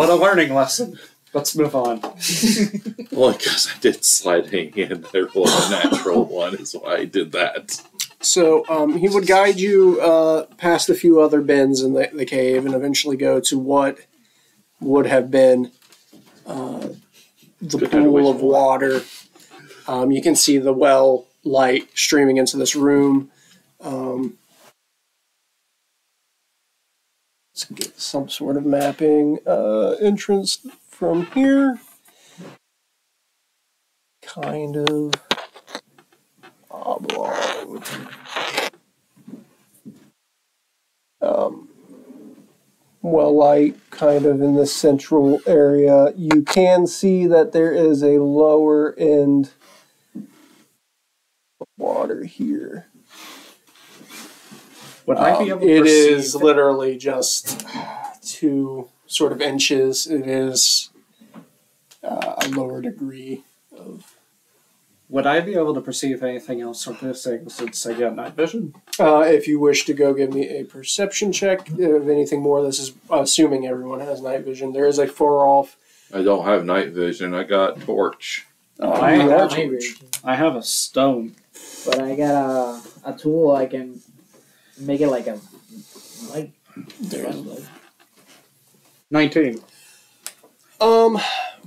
What a learning lesson. Let's move on. Well, because I did slide a hand, there was a natural one, is why I did that. So um, he would guide you uh, past a few other bends in the, the cave and eventually go to what would have been uh, the Good pool of water. Um, you can see the well light streaming into this room. Um, let's get some sort of mapping uh, entrance from here. Kind of oblong. Um, well light kind of in the central area. You can see that there is a lower end water here. Would I be Um, able to it perceive literally just two sort of inches. It is uh, a lower degree of. Would I be able to perceive anything else from this thing since I get night vision? Uh, if you wish to go give me a perception check, if anything more, this is assuming everyone has night vision. There is a far off. I don't have night vision. I got torch. Uh, I you have have torch. I have a stone. But I got a, a tool I can make it like a light. flashlight. 19. Um,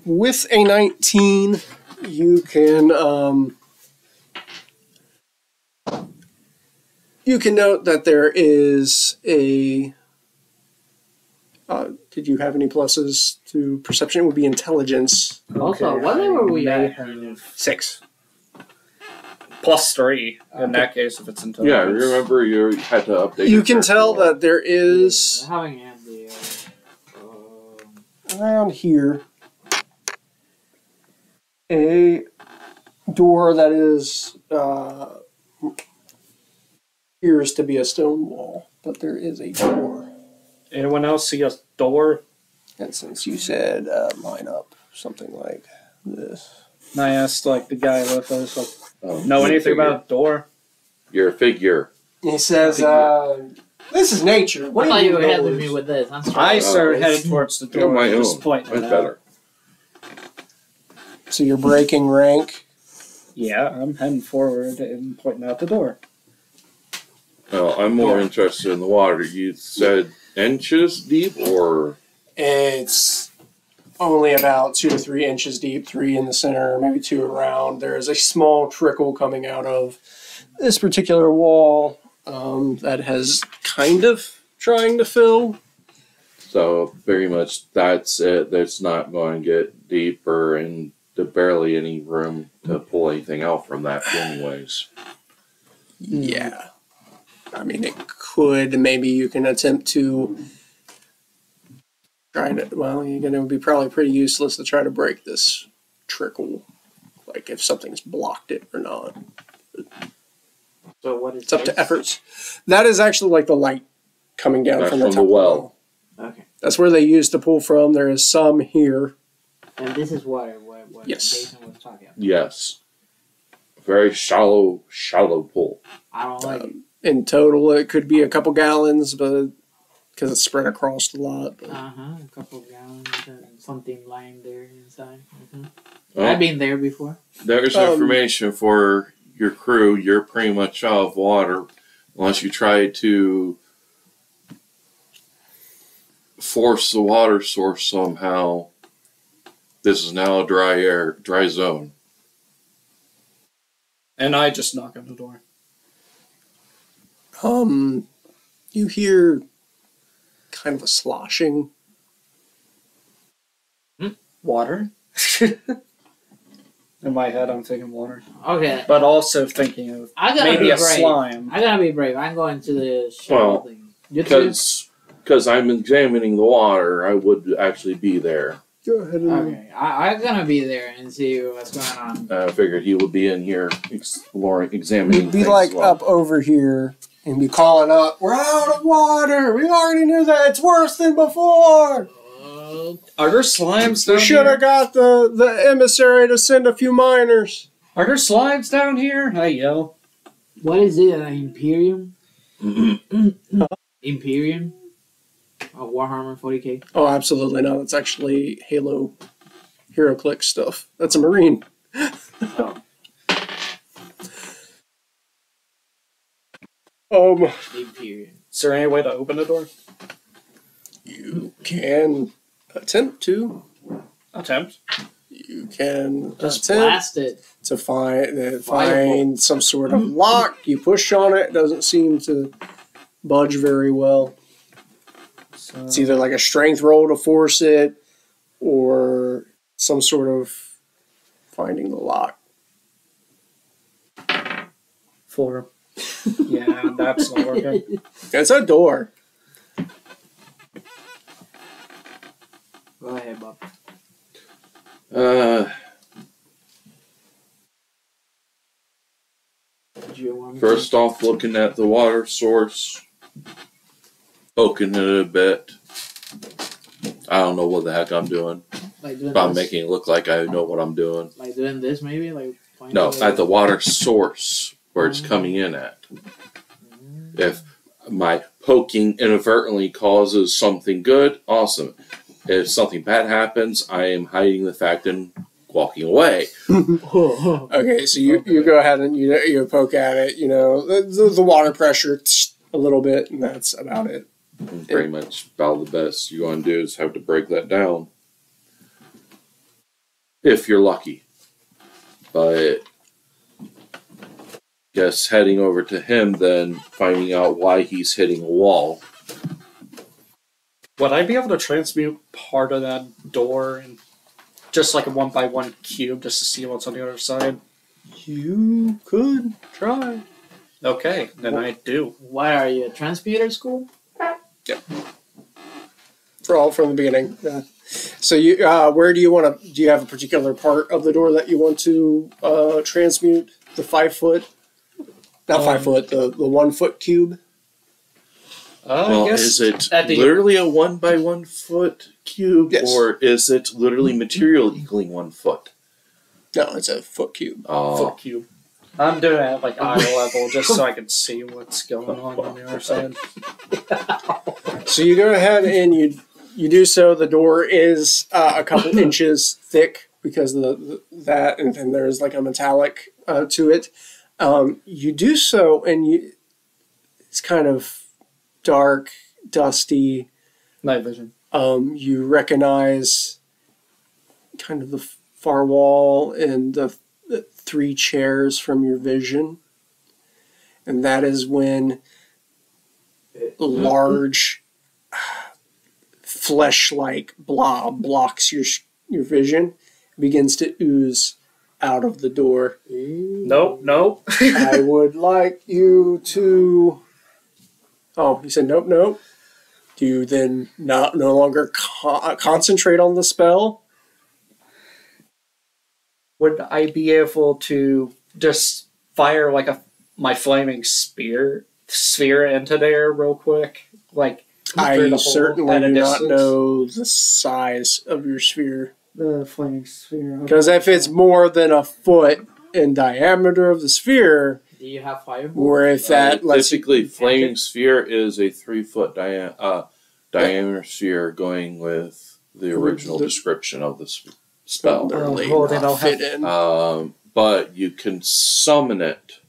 with a 19, you can um, you can note that there is a. Uh, did you have any pluses to perception? It would be intelligence. Also, Okay, what I level were we may at? have Six. Plus three in that case if it's Yeah, intelligence. remember you had to update. You can tell more. that there is having had the. Uh, um, around here a door that is uh, appears to be a stone wall, but there is a door. Anyone else see a door? And since you said uh, line up something like this, And I asked like the guy with us, like, Oh, know anything figure. about a door? You're a figure. he says, uh, "This is nature." What I do thought you you were mean, ahead of me with this. I'm I sorry. started headed towards the door. my just own. pointing Mine's it better. So you're breaking rank. Yeah, I'm heading forward and pointing out the door. Well, I'm more interested in the water. You said inches deep, or It's only about two to three inches deep, three in the center, maybe two around. There is a small trickle coming out of this particular wall um, that has kind of trying to fill. so very much that's it. That's not going to get deeper, and there's barely any room to pull anything out from that, anyways. Yeah. I mean, it could. Maybe you can attempt to try to. Well, you're going to be probably pretty useless to try to break this trickle. Like if something's blocked it or not. So what is It's up to efforts. That is actually like the light coming down That's from the from top the of well. Okay. That's where they used to pull from. There is some here. And this is water. What, what Yes. Jason was talking about. Yes, very shallow, shallow pool. I don't like it. Um, in total, it could be a couple gallons, but because it's spread across the lot. But Uh huh. A couple of gallons and something lying there inside. hmm Well, I've been there before. There's Um, information for your crew. You're pretty much out of water unless you try to force the water source somehow. This is now a dry air, dry zone. And I just knock on the door. um, you hear kind of a sloshing. Hmm? Water? In my head, I'm thinking water. Okay. But also thinking of I gotta maybe be a brave. slime. I gotta be brave. I'm going to the shower Well, thing. Because because I'm examining the water, I would actually be there. Go ahead and Okay. I, I'm gonna be there and see what's going on. I figured he would be in here exploring, examining. He'd be like well. up over here and be calling up, "We're out of water. We already knew that. It's worse than before." Uh, Are there slimes We down should have got the the emissary to send a few miners. Are there slimes down here? I yell. what is it? An Imperium? Imperium? A Warhammer 40k. Oh, absolutely not. It's actually Halo Hero Click stuff. That's a Marine. Um, Is there any way to open the door? you can attempt to. Attempt. You can Just attempt blast it. to find uh, find some sort of lock. You push on it, it doesn't seem to budge very well. So, It's either like a strength roll to force it, or some sort of finding the lock. four. Yeah, that's not working. It's a door. Go ahead, Bob. Uh, first off, looking at the water source, poking it a bit. I don't know what the heck I'm doing, like doing but I'm this? making it look like I know what I'm doing. like doing this maybe like No, at the water source where it's coming in at. If my poking inadvertently causes something good, awesome. If something bad happens, I am hiding the fact and walking away. Okay, so you, you go ahead and you you poke at it. You know the, the, the water pressure tsh, a little bit, and that's about it. And pretty much about the best you want to do is have to break that down. If you're lucky. But guess heading over to him, then finding out why he's hitting a wall. Would I be able to transmute part of that door and just like a one by one cube just to see what's on the other side? You could try. Okay, then I do. Why are you? At transmuter school? For all from the beginning. Yeah. So you, uh, where do you want to? Do you have a particular part of the door that you want to uh, transmute? The five foot, not five Um, foot. The the one foot cube. Uh, well, I guess is it the- literally a one by one foot cube, Yes. or is it literally material equaling one foot? No, it's a foot cube. Oh, foot cube. I'm doing it at like eye level just so I can see what's going on on the other side. So you go ahead and you you do so. The door is uh, a couple inches thick because of the, the that, and then there's like a metallic uh, to it. Um, you do so, and you it's kind of dark, dusty. Night vision. Um, you recognize kind of the far wall and the, the three chairs from your vision, and that is when a large flesh-like blob blocks your your vision begins to ooze out of the door. Nope, nope. i would like you to oh you said nope nope. Do you then not no longer co- concentrate on the spell? Would I be able to just fire like a my flaming spear sphere into there real quick? Like through i the hole certainly do not know the size of your sphere the flaming sphere. because if it's more than a foot in diameter of the sphere Do you have fireball? or if that uh, lets you typically, flaming sphere is a three foot dia- uh, diameter sphere going with the original The- description of the s- spell. literally Oh, then I'll fit have- in. Um, but you can summon it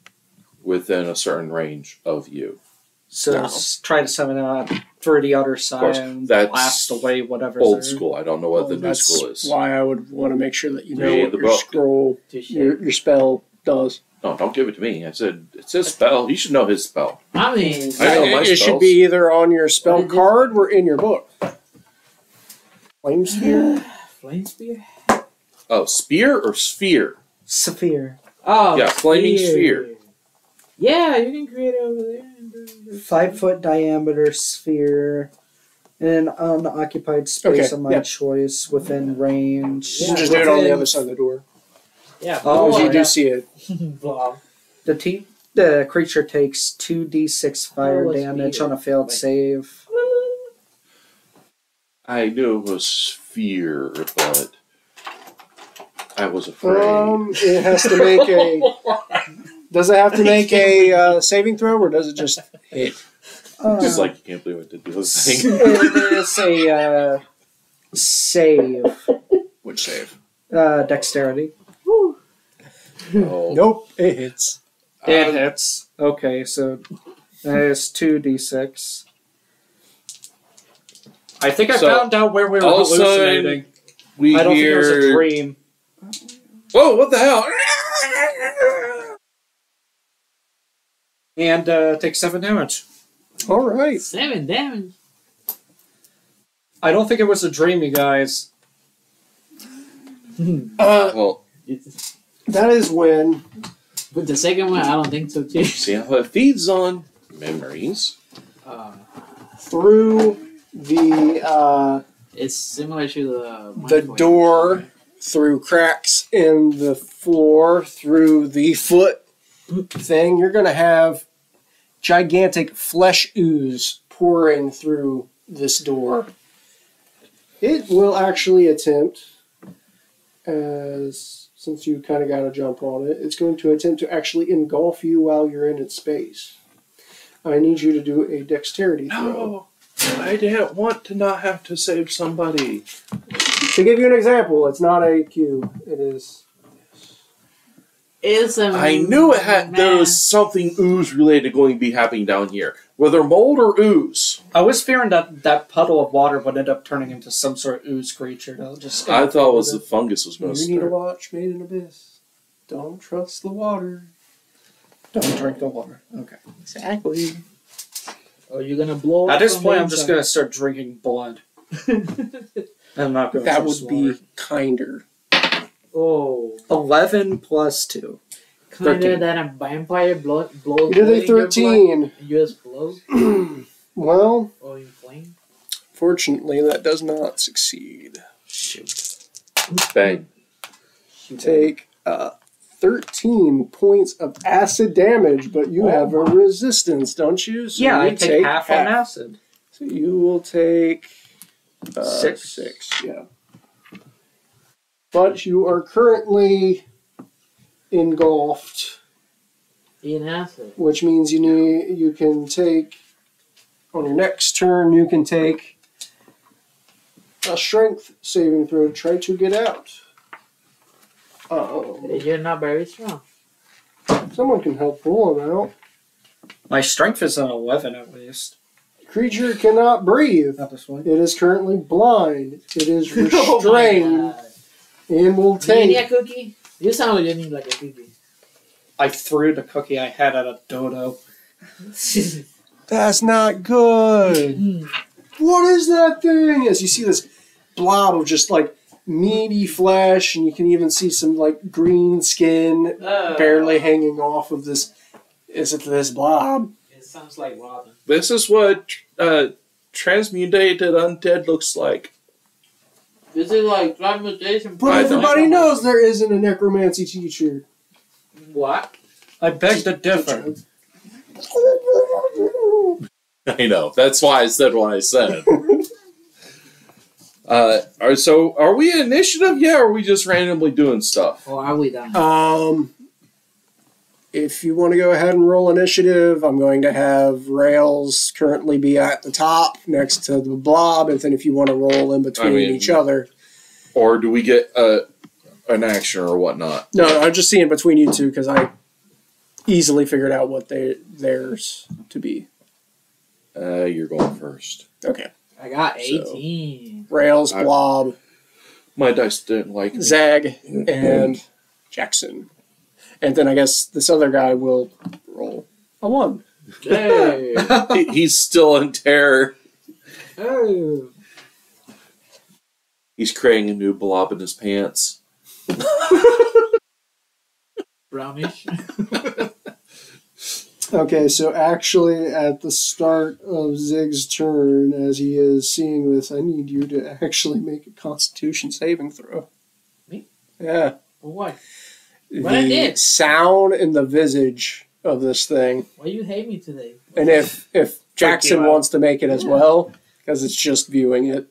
within a certain range of you. So No. s- try to summon it out through the other side course, and that's blast away whatever. Old school. I don't know what Well, the new school is. why I would want to make sure that you know Read what your book. scroll, your, your spell does. No, don't give it to me. I said it's his spell. He should know his spell. I mean, I know it, my it should be either on your spell What is it? card or in your book. Flame sphere. flame spear. Oh, spear or sphere? Sphere. Oh, Yeah, flaming sphere. Yeah, you can create it over there. And do it. Five foot diameter sphere in an unoccupied space Okay, of my yeah. choice within range. You Yeah, just do it on the within- other side of the door. Yeah. Oh, Because you do see it. Blob. The te- the creature takes two d six fire Oh, it's damage on a failed Like- save. I knew it was sphere, but I was afraid. Um, it has to make a. Does it have to make a uh, saving throw, or does it just hit? Uh, Just like you can't believe I did this thing. it is a uh, save. Which save? Uh, dexterity. Oh, Nope, it hits. It Um, hits. Okay, so that is two d six. I think I So, found out where we were all of a sudden, hallucinating. we I don't hear. think it was a dream. Whoa! What the hell? And uh, take seven damage. All right. Seven damage. I don't think it was a dream, you guys. Uh, Well, that is when But the second one, I don't think so too. see how it feeds on memories. Uh, through the uh, it's similar to the the door, through cracks in the floor, through the foot thing, you're going to have gigantic flesh ooze pouring through this door. It will actually attempt, as since you kind of got a jump on it, it's going to attempt to actually engulf you while you're in its space. I need you to do a dexterity throw. No, I didn't want to not have to save somebody. To give you an example, it's not a cube. It is. It's a I knew it had there was something ooze related going to be happening down here, whether mold or ooze. I was fearing that that puddle of water would end up turning into some sort of ooze creature. To just I thought it was the fungus was most. You going to need to watch Made in Abyss. Don't trust the water. don't drink the water. Okay. Exactly. Or you're gonna blow. At this point, I'm just gonna start drinking blood. I'm not going. That to would be kinder. Oh, eleven plus two. kind of 13. that a vampire blood blows. You did blood a in your blood, 13. You just explode well, or inflame. fortunately, that does not succeed. Shoot. Bang. Take uh, 13 points of acid damage, but you have a resistance, don't you? So yeah, you I take, half, on acid. So you will take uh, Six. Six, yeah. But you are currently engulfed In acid. which means you need you can take on your next turn you can take a strength saving throw to try to get out. Oh, You're not very strong. someone can help pull him out. My strength is an eleven at least. Creature cannot breathe. Not this one. It is currently blind. It is Oh restrained God. And will Do you need a cookie? You sound like you need like a cookie. I threw the cookie I had at a dodo. That's not good. What is that thing? As you see this blob of just like meaty flesh, and you can even see some like green skin Uh, barely hanging off of this. Is it this blob? It sounds like Robin. This is what uh, transmutated undead looks like. This is like transmutation. But I don't- everybody knows there isn't a necromancy teacher. What? I beg to differ. I know. That's why I said what I said. uh, are, so, are we initiative? Yeah, or are we just randomly doing stuff? Oh, are we done? Um, if you want to go ahead and roll initiative, I'm going to have Rails currently be at the top next to the blob, and then if you want to roll in between I mean- each other. Or do we get uh, an action or whatnot? No, no, I'm just seeing between you two because I easily figured out what they theirs to be. Uh, you're going first. Okay, I got So- 18. Rails, I- blob, My dice didn't like me. Zag, and Jackson, and then I guess this other guy will roll a one. Hey. He- He's still in terror. hey. He's creating a new blob in his pants. Brownish. Okay, so actually, at the start of Zig's turn, as he is seeing this, I need you to actually make a Constitution saving throw. Me? Yeah. For what? The What I did? sound in the visage of this thing, Why you hate me today? and if if Jackson wants to make it as Yeah. well, because it's just viewing it.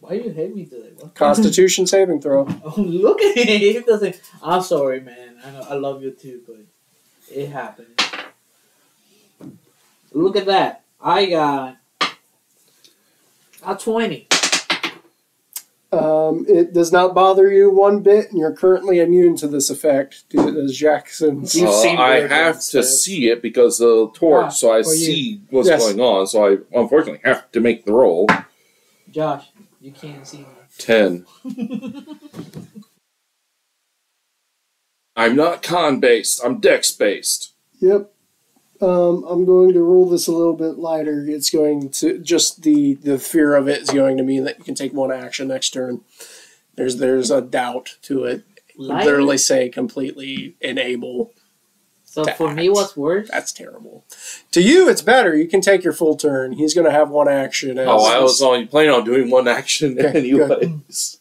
Why you hate me today? What? Constitution saving throw. Oh, look at it. He doesn't. I'm sorry, man. I know I love you too, but it happened. Look at that. I got a twenty. Um, it does not bother you one bit, and you're currently immune to this effect due to Jackson's. You've Uh, seen I have to so- see it because of the torch, Ah, so I for you. see what's Yes. going on. So I unfortunately have to make the roll. Josh, you can't see me. Ten. I'm not con based. I'm dex based. Yep. Um, I'm going to roll this a little bit lighter. It's going to just the the fear of it is going to mean that you can take one action next turn. There's there's a doubt to it. Light? Literally say completely enable. So for me, what's worse? That's terrible. To you, it's better. You can take your full turn. He's going to have one action. as- Oh, I was only planning on doing one action Okay, anyways.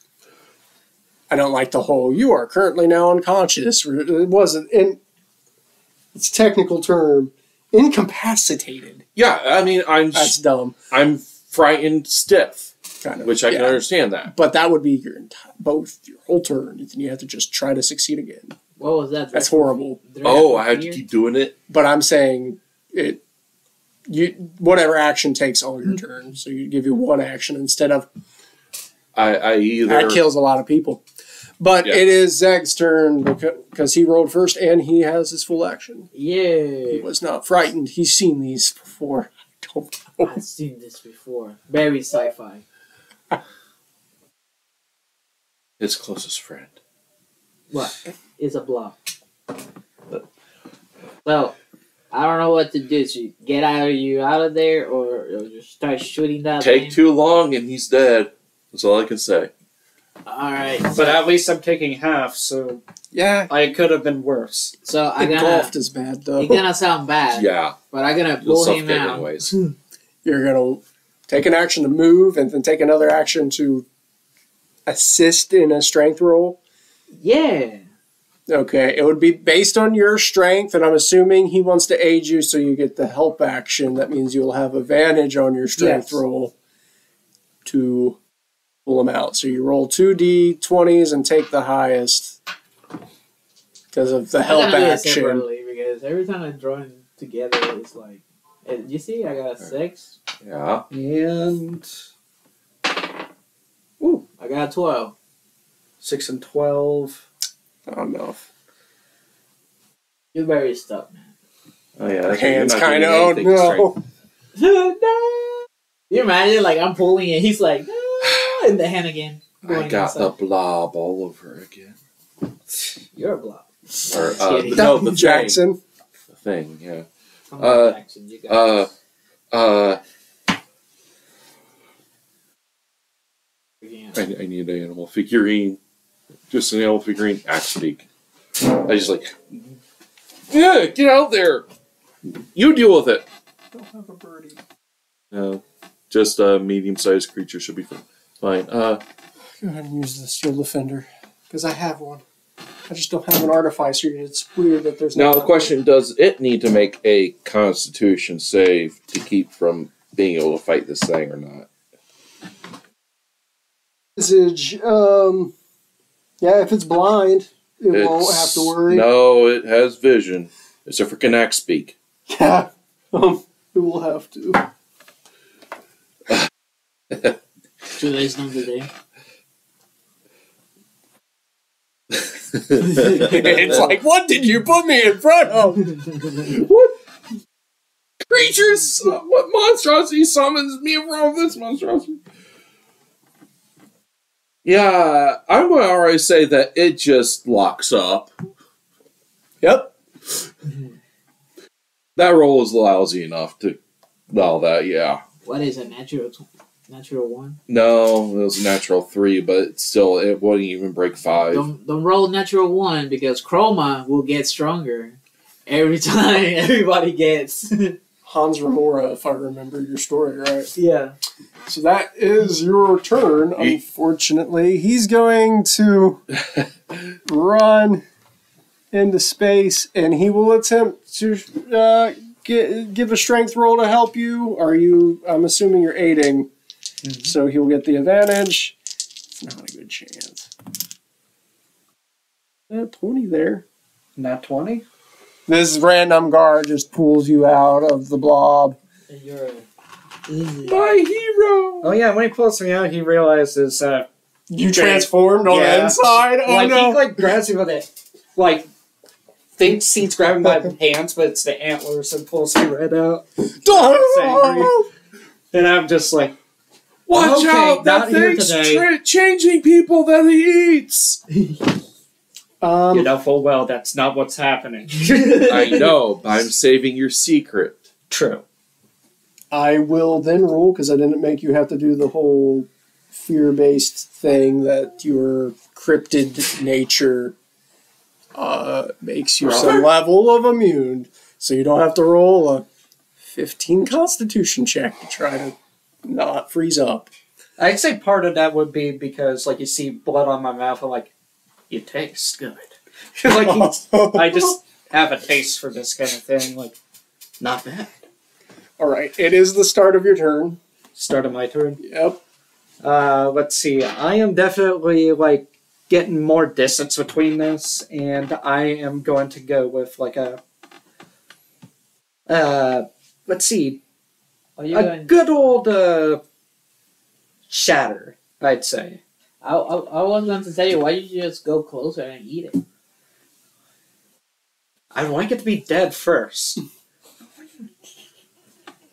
I don't like the whole. You are currently now unconscious. It wasn't in. It's a technical term. Incapacitated. Yeah, I mean, I'm That's dumb. I'm frightened stiff, Kind of. which I can understand that. But that would be your entire, both your whole turn. Then you have to just try to succeed again. What was that? That's horrible. Oh, I have oh, to keep doing it. But I'm saying it. You whatever action takes all your turn, so you give you one action instead of I, I either that kills a lot of people. But Yeah. it is Zag's turn because he rolled first and he has his full action. Yeah. He was not frightened. He's seen these before. I don't know. I've seen this before. Very sci-fi. his closest friend. What is a block? Well, I don't know what to do. Should get out of you out of there, or, or just start shooting that. Take thing? too long and he's dead. That's all I can say. All right. But at least I'm taking half, so Yeah, I could have been worse. So I'm gonna. is bad though. It's gonna sound bad, Yeah, but I'm gonna you'll pull him suffocate out. anyways. You're gonna take an action to move and then take another action to assist in a strength roll. Yeah. Okay, it would be based on your strength, and I'm assuming he wants to aid you, so you get the help action. That means you'll have advantage on your strength Yes. roll to pull him out. So you roll two d20s and take the highest because of the I'm help gonna do it action. separately because every time I draw them together, it's like, you see, I got a six. Yeah. And ooh, I got a twelve. six and twelve. Oh, I don't know. if- You're very stuck, man. Oh yeah. Your that's right, you're hands kind of. doing Oh no! no. You imagine, like I'm pulling it, he's like, no, in the hand again. I going got the blob all over again. You're a block. Or Just uh, kidding. no, the Jackson. thing. The thing. Yeah. Uh, Jackson, you got Uh. Uh. this. I, I need an animal figurine. Just an animal figurine. Axebeak. I just like. Yeah, get out there. You deal with it. Don't have a birdie. No, just a medium-sized creature should be fine. Fine. Uh, Go ahead and use the steel defender because I have one. I just don't have an artificer. It's weird that there's now not the question: Does it need to make a Constitution save to keep from being able to fight this thing or not? Visage. Um, yeah, if it's blind, it won't have to worry. No, it has vision. It's a freaking axebeak. Yeah, um, it will have to. Two days another day. it's like, what did you put me in front of? what creatures? uh, What monstrosity summons me from this monstrosity? Yeah, I'm going to already say that it just locks up. Yep. That roll is lousy enough to. Well, that yeah. What is a natural tw- natural one? No, it was a natural three, but still, it wouldn't even break five. Don't don't roll natural one because chroma will get stronger every time everybody gets. Hans Remora, if I remember your story right. yeah. So that is your turn. Unfortunately, he's going to run into space, and he will attempt to uh, get, give a strength roll to help you. Are you? I'm assuming you're aiding, so he'll get the advantage. It's not a good chance. Uh, Twenty there. Not twenty. This random guard just pulls you out of the blob. And you're. My hero. Oh yeah, when he pulls me out, he realizes uh, You transformed on the inside. Oh like no! he like grabs me by the like thinks he's grabbing my hands, but it's the antlers and pulls me right out. And I'm just like, Watch Okay, out! That thing's tra- changing people that he eats. um, you know full well that's not what's happening. I know, but I'm saving your secret. True. I will then roll because I didn't make you have to do the whole fear-based thing that your cryptid nature uh, makes you some level of immune, so you don't have to roll a 15 Constitution check to try to not freeze up. I'd say part of that would be because like you see blood on my mouth I'm like you taste good. like you, I just have a taste for this kind of thing. Like not bad. All right, it is the start of your turn. Start of my turn. Yep. Uh, let's see. I am definitely like getting more distance between this, and I am going to go with like a. Uh, let's see, a going? good old uh, shatter. I'd say. I, I, I was going to tell you, why did you just go closer and eat it? I'd like it to be dead first.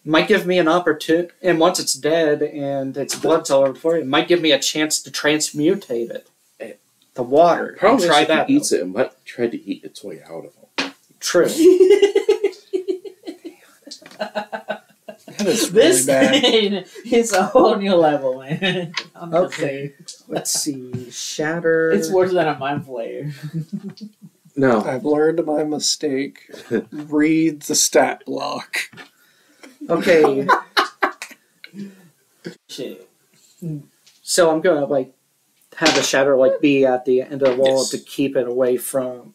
might give me an opportunity, and once it's dead and its blood's all over the floor, it might give me a chance to transmutate it. The water. Problem I'll try if that. he eats it, it might try to eat its way out of him. True. That is really this bad. thing is a whole new level, man. I'm. Okay. Let's see. Shatter. It's worse than a mind flayer. No. I've learned my mistake. Read the stat block. Okay. Shit. so I'm gonna like have the shatter like be at the end of the wall Yes. to keep it away from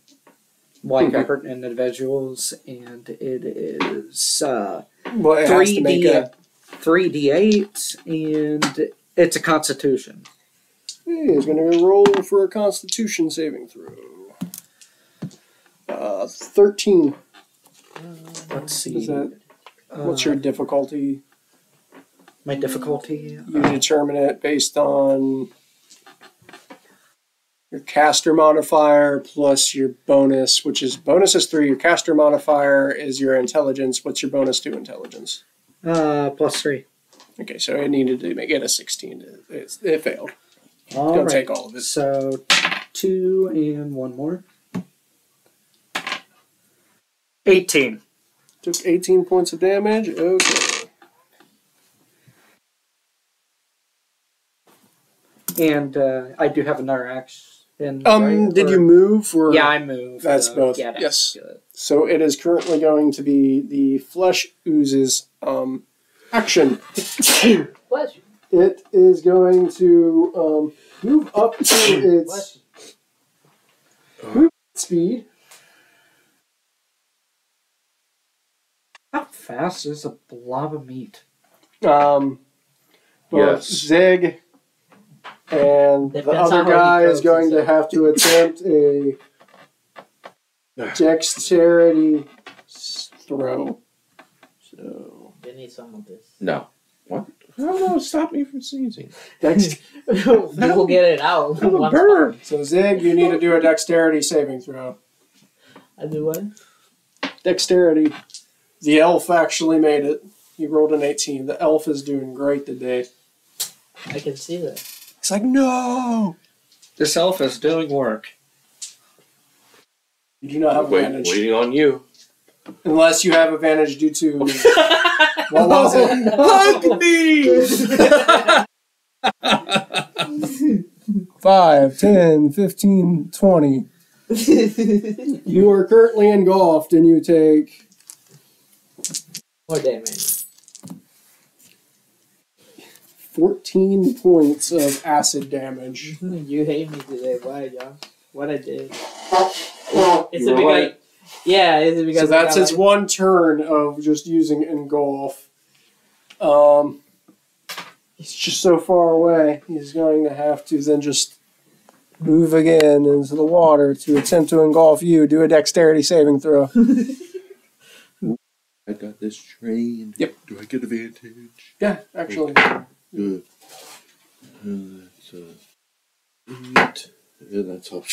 like Mhm. hurting individuals, and it is uh Well, it three d a. three d eight, and it's a Constitution. He's going to roll for a Constitution saving throw. Uh, thirteen. Let's see. Is that uh, what's your difficulty? my difficulty? You determine it based on your caster modifier plus your bonus, which is bonus is three. Your caster modifier is your intelligence. What's your bonus to intelligence? Uh, plus three. Okay, so it needed to make it a sixteen. It, it failed. All Don't right. take all of it. So two and one more. Eighteen. Took eighteen points of damage. Okay. And uh, I do have another action. Um, right? did Or- you move? Or Yeah, I moved. That's uh, both, Yeah, that's yes. good. So it is currently going to be the flesh oozes um, action. Bless you. It is going to um, move up to its Bless move speed. How fast is a blob of meat? Um, both Yes. Zig and the Depends other on how he guy is going to have to attempt a dexterity throw. So You need some of this. No. What? How will it stop me from sneezing? dex- We'll get it out. I'm a One bird. so Zig, you need to do a dexterity saving throw. I do what? Dexterity. The elf actually made it. He rolled an 18. The elf is doing great today. I can see that. He's like, no! This elf is doing work. You do not have Wait, advantage. waiting on you. Unless you have advantage due to. what was it? Hug me! 5, 10, 15, 20. You are currently engulfed and you take More damage. 14 points of acid damage. you hate me today. Why, Josh? What I did? It's You a big right. Yeah, is it because So that's I its like- one turn of just using engulf. Um, he's just so far away. He's going to have to then just move again into the water to attempt to engulf you. Do a dexterity saving throw. I got this trained. Yep. Do I get advantage? Yeah, actually. Good. Uh, that's uh, eight. Yeah, that's all.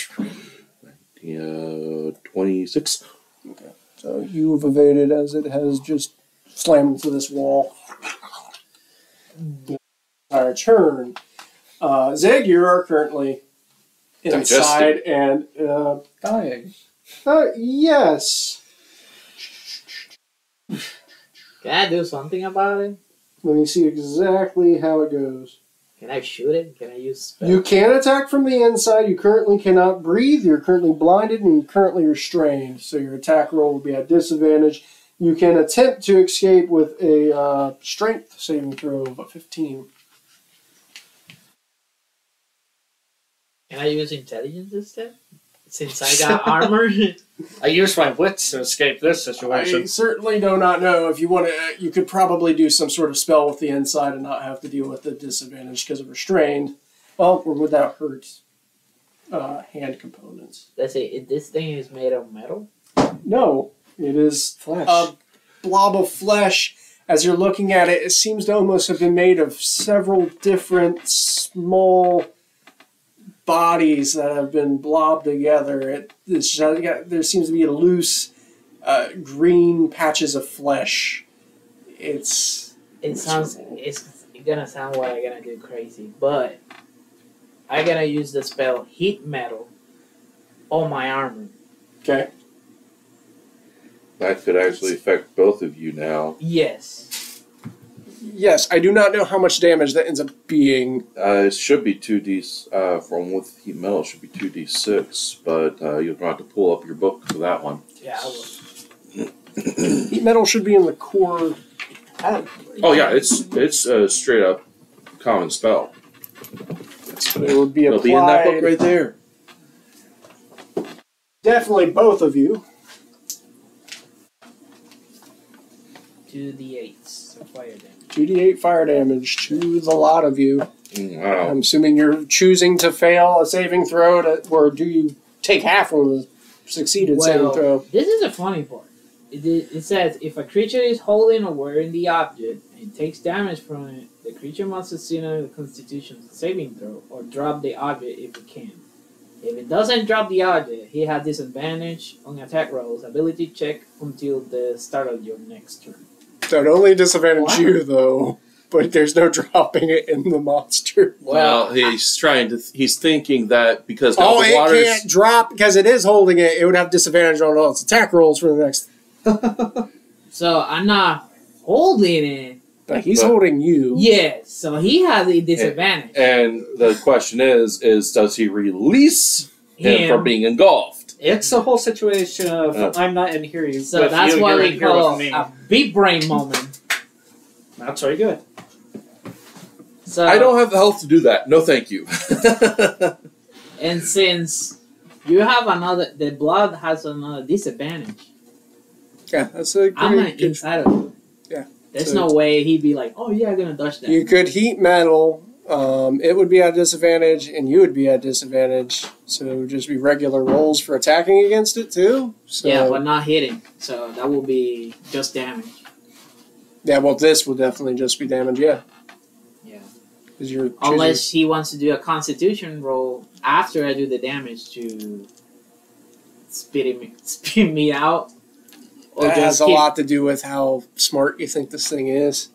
Yeah, twenty-six. Okay. So you've evaded as it has just slammed into this wall. Our turn. Uh, Zeg, you are currently inside, and uh, Dying. uh, yes. Can I do something about it? Let me see exactly how it goes. Can I shoot it? Can I use? You can attack from the inside. You currently cannot breathe. You're currently blinded and you're currently restrained. So your attack roll will be at disadvantage. You can attempt to escape with a uh, strength saving throw of a 15. Can I use intelligence instead? Since I got armor. I used my wits to escape this situation. I certainly do not know if you want to. You could probably do some sort of spell with the inside and not have to deal with the disadvantage because of restrained. Well, or would that hurt uh, hand components? Let's say this thing is made of metal. No, it is Flesh. a blob of flesh. As you're looking at it, it seems to almost have been made of several different small bodies that have been blobbed together. It, it's, there seems to be loose uh, green patches of flesh. It's It sounds it's gonna sound what I'm gonna do crazy, but I gotta use the spell heat metal on my armor. okay. That could actually affect both of you now. Yes. Yes, I do not know how much damage that ends up being. Uh, it should be two d. Uh, from with heat metal, it should be two d six. But uh, you'll have to pull up your book for that one. Yeah, Heat metal should be in the core. Oh yeah, it's it's a straight up common spell. But it would be It'll be in that book right there. Definitely both of you. Two the eights of fire damage. 2d8 fire damage to the lot of you. Wow. I'm assuming you're choosing to fail a saving throw, to, or do you take half of the succeeded saving Well, throw? this is a funny part. It, it says if a creature is holding or wearing the object and takes damage from it, the creature must succeed on the Constitution saving throw or drop the object if it can. If it doesn't drop the object, he has disadvantage on attack rolls, ability check until the start of your next turn. So it only disadvantage What? you, though, but there's no dropping it in the monster. Well, he's trying to. He's thinking that because now Oh, the it water's can't drop because it is holding it. It would have disadvantage on all its attack rolls for the next. So I'm not holding it. But he's But- holding you. Yes, so he has a disadvantage. And the question is, is does he release him, Him. from being engulfed? It's a whole situation of Uh. I'm not in here. You, So with that's you, why you're we here call a beat brain moment. That's very good. So I don't have the health to do that. No, thank you. And since you have another, the blood has another disadvantage. Yeah, that's a I'm great. not inside of it. Yeah. There's So no way he'd be like, "Oh yeah, I'm gonna dodge that." You could heat metal. Um, it would be at a disadvantage, and you would be at disadvantage. So it would just be regular rolls for attacking against it too. So yeah, but not hitting. So that will be just damage. yeah, well, this will definitely just be damage. Yeah, Yeah. because you're choosing- Unless he wants to do a Constitution roll after I do the damage to spit me, spit me out, or that has just a lot to do with how smart you think this thing is.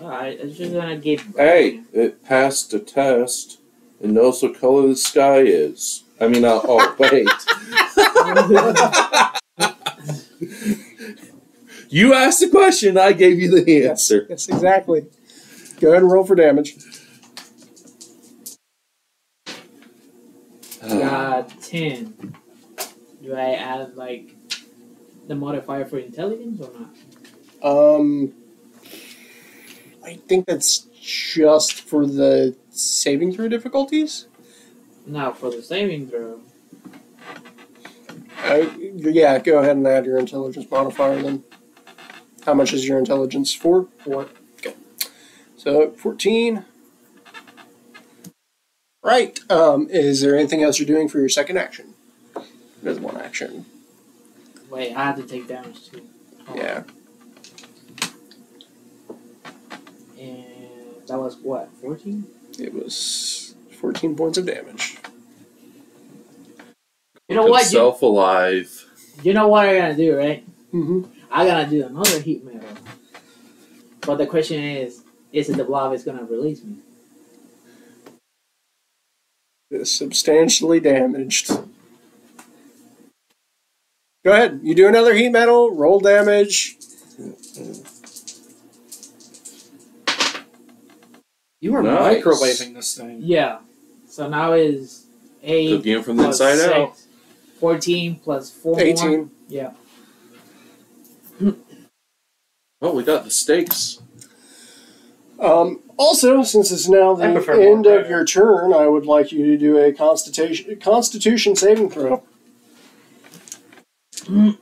Well, I, I'm just gonna give. hey, it passed a test and knows what color the sky is. I mean, uh, oh wait. you asked the question, I gave you the answer. Yes, exactly. Go ahead and roll for damage. Got ten. Do I add like the modifier for intelligence or not? Um, I think that's just for the saving throw difficulties. No, for the saving throw. Uh, yeah, go ahead and add your intelligence modifier then. How much is your intelligence for? Four. Okay. So 14. Right. Um, is there anything else you're doing for your second action? There's one action. Wait, I have to take damage too. Oh, Yeah. And that was what, 14? It was 14 points of damage. You know what? You, Self alive. you know what I'm gonna do, right? Mm-hmm. I gotta do another heat metal. But the question is, is it the blob is gonna release me? Is substantially damaged. Go ahead. You do another heat metal. Roll damage. You were Nice. microwaving this thing. Yeah. So now is 8 Cooking from the plus inside six, out. 14 plus 4 more. 18. Yeah. Oh, we got the steaks. Um, also, since it's now the I prefer end of rare. your turn, I would like you to do a constitution Constitution saving throw. I'm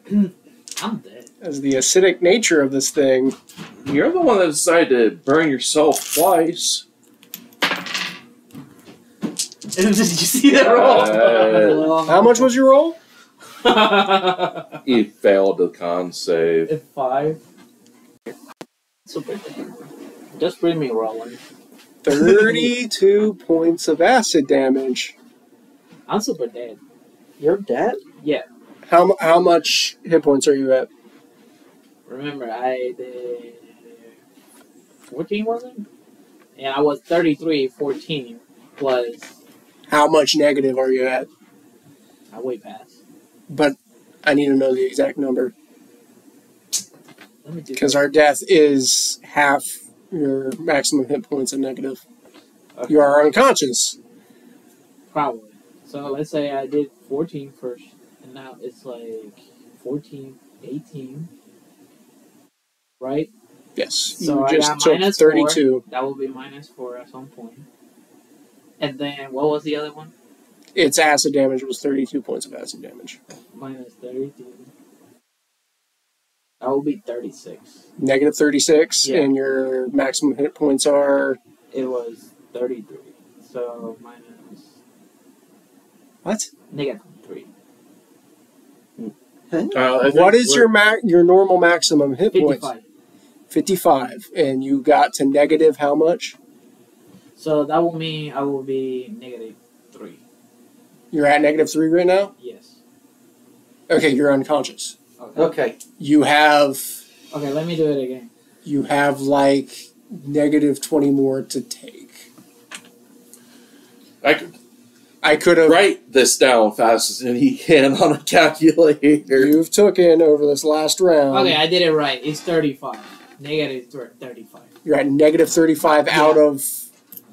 dead. As the acidic nature of this thing, You're the one that decided to burn yourself twice. Did you see that roll? Uh, how much was your roll? He failed the con save. If five. Super. Just bring me rolling. 32 points of acid damage. I'm super dead. You're dead? Yeah. How, how much hit points are you at? Remember, I did 14, was it? And I was 33, 14 plus. How much negative are you at? I way past. But I need to know the exact number Let me do because our death is half your maximum hit points and negative. Okay. You are unconscious. Probably. So let's say I did 14 first, and now it's like 14, 18. Right? Yes. So you I just got took minus 32. That will be minus 4 at some point. And then, what was the other one? Its acid damage was 32 points of acid damage. Minus 32. That will be 36. Negative 36, Yeah. and your maximum hit points are. It was 33. So minus What? negative 3. Uh, What is your ma- your normal maximum hit points? 55. 55. And you got to negative how much? So that will mean I will be negative 3. You're at negative 3 right now? Yes. Okay, you're unconscious. Okay. Okay. You have. Okay, let me do it again. You have like negative 20 more to take. I could I could have. write this down fast as he can on a calculator. You've taken in over this last round. Okay, I did it right. It's 35. Negative 35. You're at negative 35 out of.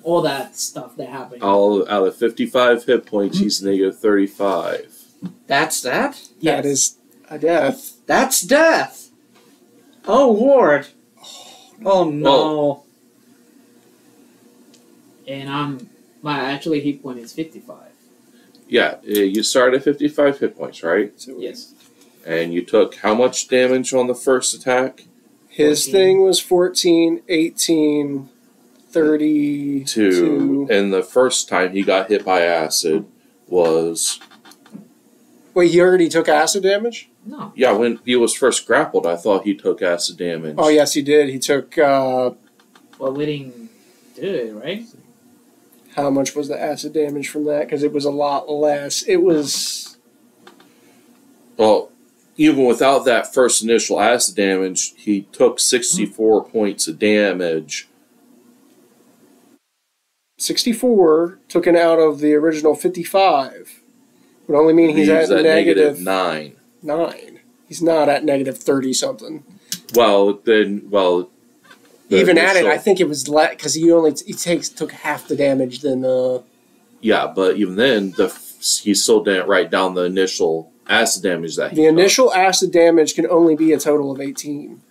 All that stuff that happened. All out of 55 hit points, he's negative 35. That's that? That is a death. That's death. Oh lord. Oh no. And I'm. My actually hit point is 55. Yeah, uh, you start at 55 hit points, right? So Yes. And you took how much damage on the first attack? His 14. thing was 14, 18, 32. Two. And the first time he got hit by acid was Wait, he already took acid damage? No. yeah when he was first grappled. I thought he took acid damage. Oh, yes, he did. He took. Uh, Well, we didn't do it, right? how much was the acid damage from that? Because it was a lot less. It was. Well, even without that first initial acid damage, he took 64 points of damage. 64 taken out of the original 55 would only mean he's, He's at, negative nine. 9. He's not at negative 30 something. Well, then, well, the Even at it, I think it was less because he only he takes took half the damage than uh Yeah, but even then, the f- he still didn't write down the initial acid damage that he the took. initial acid damage can only be a total of 18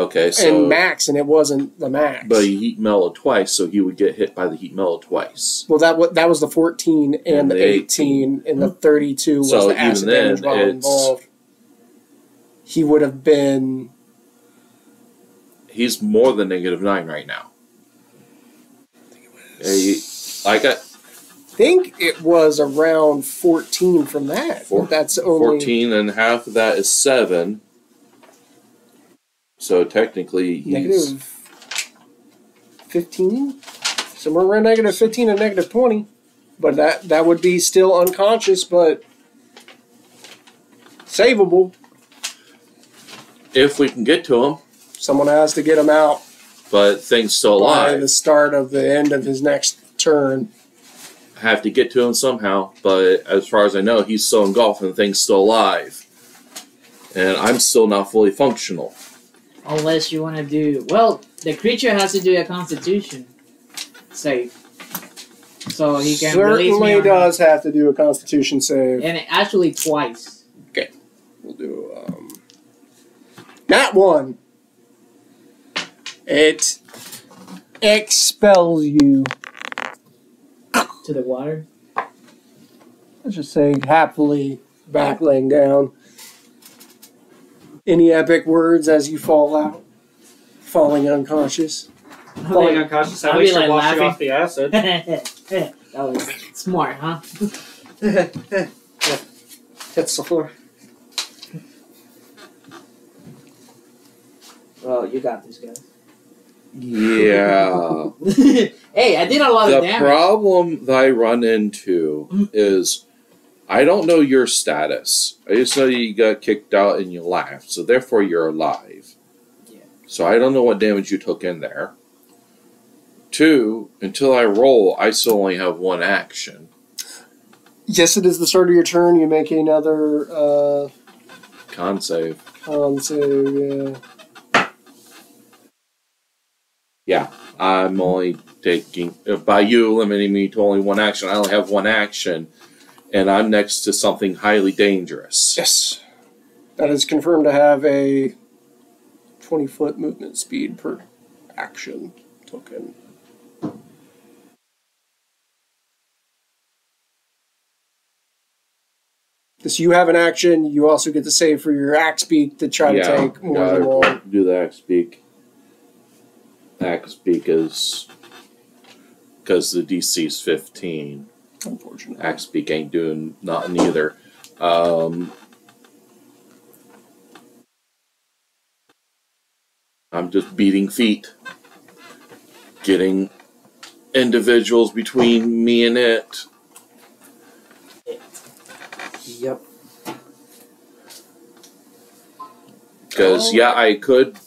Okay, so and max and it wasn't the max. but he heat metaled twice, so he would get hit by the heat metal twice. well, that wa- that was the 14 and, And the the 18, and the hmm. 32 was So the even acid then, damage while involved. He would have been He's more than negative nine right now. Hey, I got think it was around 14 from that. Four- That's only 14 and half of that is 7. So technically he's negative 15, somewhere around negative 15 and negative 20. But that that would be still unconscious, but savable. if we can get to him, Someone has to get him out but things still alive. by the start of the end of his next turn. have to get to him somehow, but as far as I know, he's still engulfed and things still alive. And I'm still not fully functional. Unless you want to do well, the creature has to do a Constitution save, so he can release me. Certainly on- does have to do a Constitution save. and actually twice. Okay. We'll do um, that one. It expels you. To the water. Let's just say happily back laying down. Any epic words as you fall out, falling unconscious. Falling unconscious, at I'll least be, you're like, washing laughing. off the acid. that was smart, huh? Hits the floor. Well, you got this, guys. Yeah. hey, I did a lot of damage. the problem that I run into mm. is I don't know your status. I just know you got kicked out and you laughed, so therefore you're alive. Yeah. So I don't know what damage you took in there. Two, until I roll, I still only have one action. Yes, it is the start of your turn. You make another uh, Con save. con save. Yeah. Yeah, I'm only taking uh, by you limiting me to only one action. I only have one action, and I'm next to something highly dangerous. Yes. That is confirmed to have a 20 foot movement speed per action token. So you have an action. You also get to save for your axe beak to try Yeah, to take more than one. Do the axebeak. Axe speak is because the DC is 15. Unfortunately. Axebeak ain't doing nothing either. Um, I'm just beating feet, getting individuals between me and it. Yep. Because Oh. yeah, I could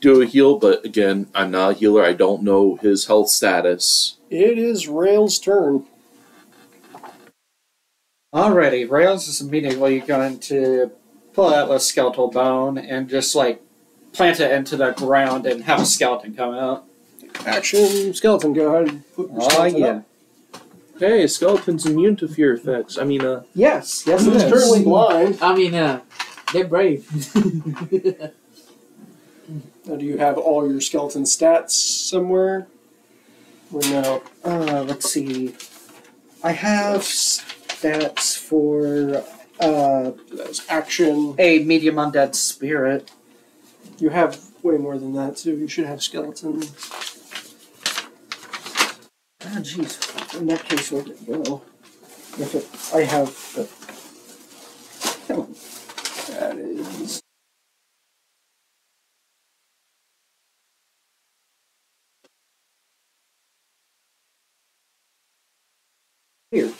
do a heal, but again, I'm not a healer. I don't know his health status. It is Rail's turn. Alrighty, Rails is immediately going to pull out a skeletal bone and just like plant it into the ground and have a skeleton come out. Action skeleton. Go ahead and put your Oh skeleton yeah. up. Hey, skeleton's immune to fear effects. I mean, uh, Yes, yes it It's is. currently blind. I mean, uh, they're brave. Now, do you have all your skeleton stats somewhere? Or no? Uh, let's see. I have stats for uh, That's action. a medium undead spirit. You have way more than that too. You should have skeleton. Ah, jeez. In that case, where'd it go? If it, I have the. That is. Here.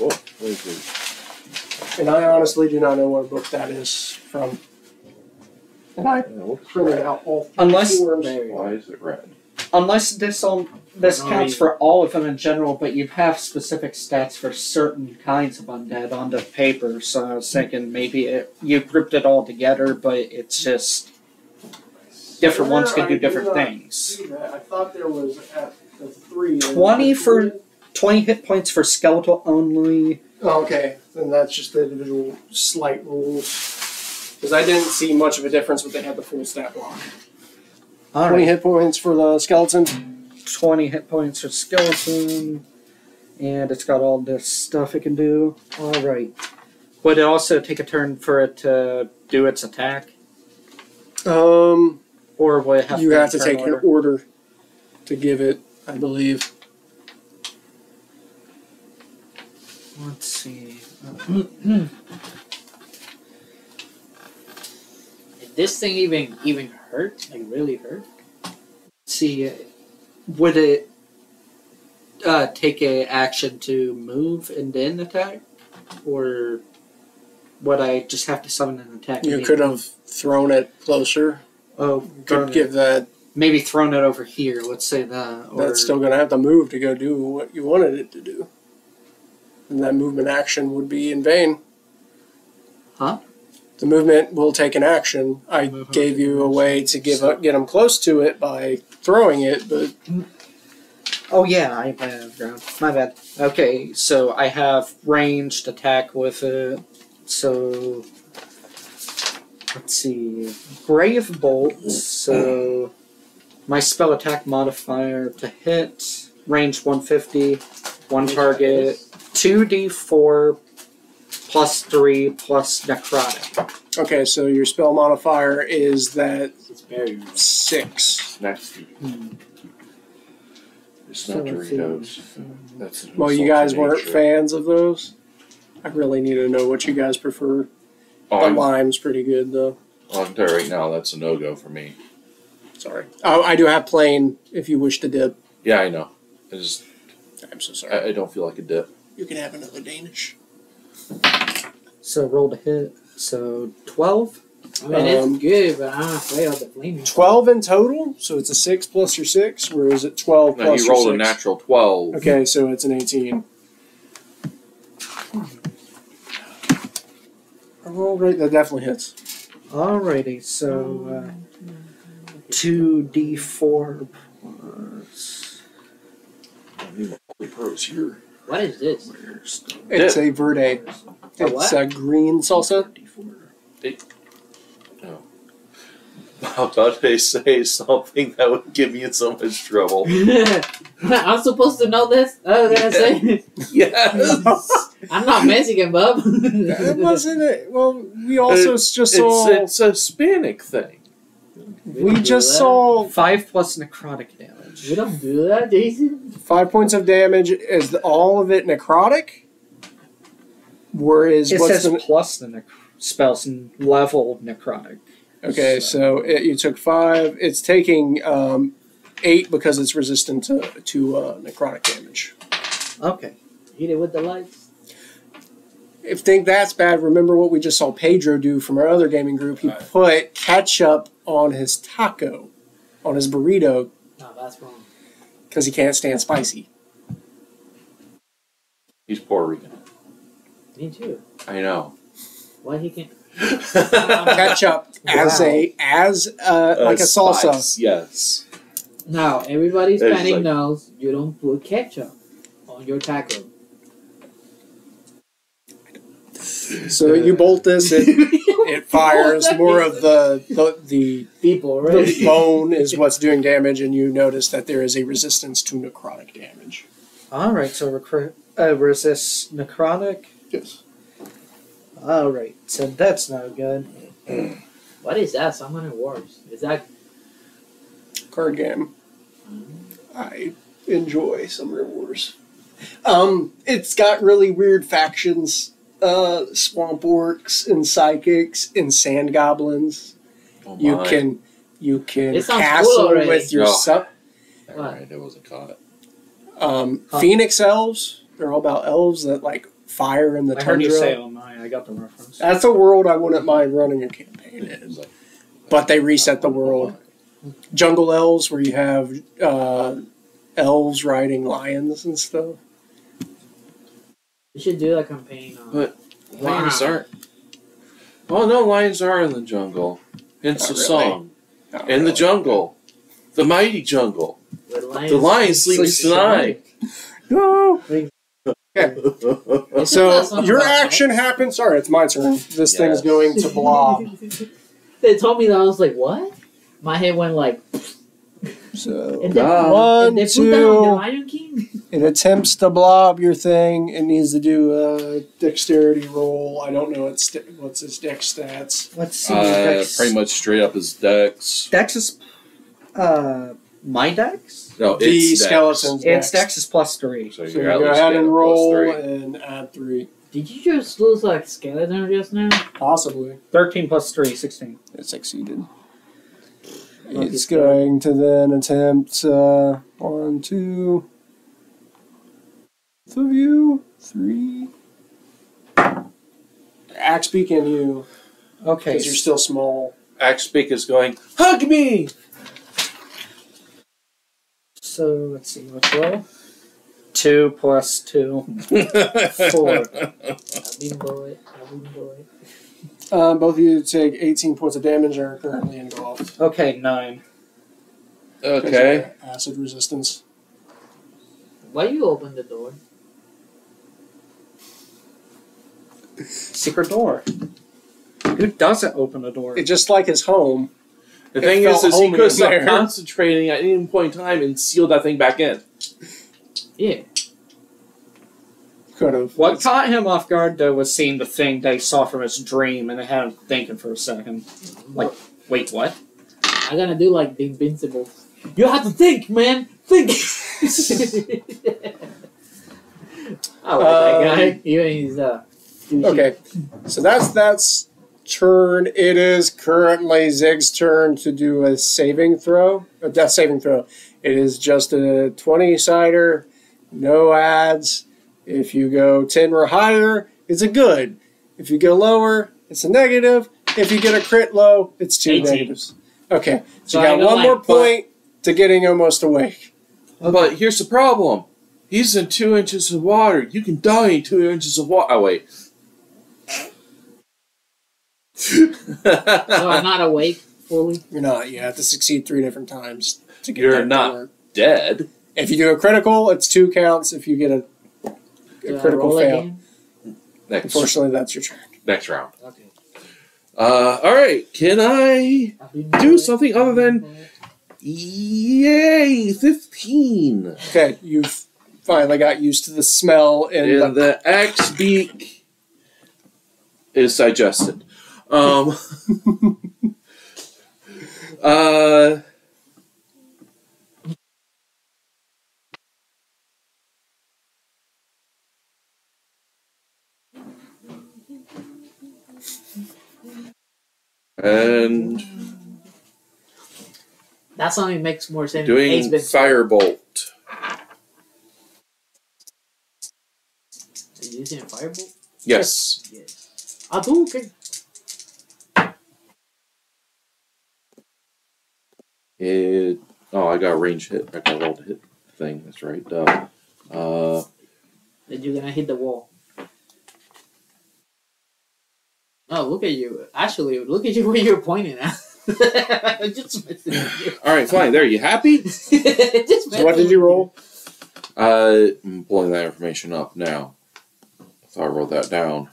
Nope. And I honestly do not know what book that is from. And I printed out all Unless- forms. Why is it red? Unless this on this Oh, counts yeah. for all of them in general, but you have specific stats for certain kinds of undead on the paper. So I was thinking maybe it, you grouped it all together, but it's just different ones can do did different not things. see. I thought there was at the three. 20 for- Twenty hit points for skeletal only. Oh, okay, then that's just the individual slight rules. Because I didn't see much of a difference, but they had the full stat block. All 20 right. hit points for the skeleton. 20 hit points for skeleton, and it's got all this stuff it can do. All right. Would it also take a turn for it to do its attack, Um, or would it have you to have to take order? an order to give it, I believe. Let's see. Did this thing even even hurt? Like really hurt? see, uh, would it uh, take a action to move and then attack, or would I just have to summon an attack? You could have thrown it closer. Oh, Could thrown it- give that. maybe thrown it over here. Let's say that. Or, That's still going to have to move to go do what you wanted it to do. And that movement action would be in vain. Huh? The movement will take an action. I Movement gave you a way to give So- up, get them close to it by throwing it, but Oh yeah, I have ground. My bad. Okay, so I have ranged attack with it. So let's see, Grave Bolt. So my spell attack modifier to hit range 150, one target, two d4 plus three plus necrotic. okay. So your spell modifier is that It's very six. Next. Hmm. It's not So let's see. Doritos. That's an Well, you insult guys to weren't nature. fans of those. I really need to know what you guys prefer. Oh, The I'm, lime's pretty good though. I'll tell you right now, that's a no go for me. Sorry. Oh, I do have plain if you wish to dip. Yeah, I know. I just I'm so sorry. I, I don't feel like a dip. You can have another Danish. So roll to hit. So twelve. I mean Um, it's good, but I'm afraid the flaming. 12 in total, so it's a 6 plus your 6, or is it 12 No, plus you your rolled a 6? natural twelve. Okay, so it's an 18. I roll rate that definitely hits. Alrighty, so uh, two d four plus. I need my holy pros here. What is this? It's a verde. A It's what? a green salsa. D4? How did they say something that would give me in so much trouble? I'm supposed to know this. Oh, did I say? yes. I'm not Mexican, bub. It wasn't it. Well, we also just saw. It's it's a Hispanic thing. we just saw Five plus necrotic damage. We don't do that, Jason. 5 points of damage. Is all of it necrotic? Whereas It what's says the. plus the nec- spells and level necrotic. Okay, so it, you took 5. It's taking um, 8 because it's resistant to, to uh, necrotic damage. Okay. Hit it with the lights. if you think that's bad, remember what we just saw Pedro do from our other gaming group. He Right. put ketchup on his taco, on his burrito, No, that's wrong. because he can't stand spicy. He's Puerto Rican. Me too. I know. Why he can't? Ketchup as Wow. a as uh, like a salsa. Yes. Now, everybody's It's Hispanic like- knows you don't put ketchup on your taco. So you bolt this, it, it fires more of the the, the, people, right? the bone is what's doing damage, and you notice that there is a resistance to necrotic damage. Alright, so recru- uh, resist necrotic. Yes. Alright, so that's not good. what is that? Summoner Wars. Is that? Card game. I enjoy Summoner Wars. Um, it's got really weird factions. Uh, swamp orcs and psychics and sand goblins. Oh You can you can It sounds cool castle with your Oh. sub, Alright, it was a caught. um, Huh. phoenix elves. They're all about elves that like fire in the I heard you say oh my, I got the reference. That's a world I wouldn't mind running a campaign in. But they reset the world. Jungle elves, where you have uh, elves riding lions and stuff. We should do a campaign on. But lions Wow. aren't. Oh no, lions are in the jungle. Hence the really. song. Not In the jungle. The mighty jungle. with lions. The lion sleeps tonight. No. Isn't So your about action happens. Sorry, it's my turn. This thing's Yes. going to blob. they told me that I was like, what? My head went like. So And then, Ah. One, and they put that on the two. Lion King. it attempts to blob your thing. It needs to do a dexterity roll. I don't know its what's its dex stats. Let's see. Uh, Dex, pretty much straight up his dex. Dex is uh my Dex? No, the it's dex. skeleton's Its dex is plus three. So, So you're you go ahead and roll three. and add three. Did you just lose like skeleton just now? Possibly. 13 plus 3, 16. It succeeded. Lucky It's going to then attempt uh, one, two, both of you, three. Axe beak and you, Okay. because you're still small. Axebeak is going, hug me! So let's see, let's roll. 2 plus 2. Four. I've boy. I've boy. Um, both of you take 18 points of damage and are currently engulfed. Okay, 9. because okay. of Acid resistance. Why you open the door? Secret door. Who doesn't open a door? It's just like his home. The It thing felt is, is he homey could stop there. concentrating at any point in time and seal that thing back in. Yeah. Could have. What caught him off guard, though, was seeing the thing they saw from his dream, and it had him thinking for a second. Like, wait, what? I gotta do like the invincible. You have to think, man. Think. I like that guy. Um, Even he's uh. douchey. Okay, so that's that's turn. It is currently Zig's turn to do a saving throw, a death saving throw. It is just a twenty sider, no ads. If you go ten or higher, it's a good. If you go lower, it's a negative. If you get a crit low, it's two 18. negatives. Okay, so, So you got one like- more point to getting almost awake. But here's the problem. He's in two inches of water. You can die in two inches of water. Oh, wait. So I'm not awake fully. You're not. You have to succeed three different times to get You're that to not. work. Dead. If you do a critical, it's two counts. If you get a, Do a I critical roll fail, again? Next, unfortunately, that's your turn. next round. Okay. Uh, all right. Can I do something other than yay? Fifteen. Okay, you've finally got used to the smell and, and the, the axe beak is digested. Um, uh, and That something makes more sense. doing firebolt. Are you using a firebolt? Yes. Yes. I do. Okay. It. Oh, I got a range hit. I got a hit thing. That's right. Duh. Uh, Then you're gonna hit the wall. Oh, look at you! Actually, look at you where you're pointing at. Just messing with you. all right, fine. There. You happy? Just so what did you roll? Uh, I'm pulling that information up now. I thought I wrote that down.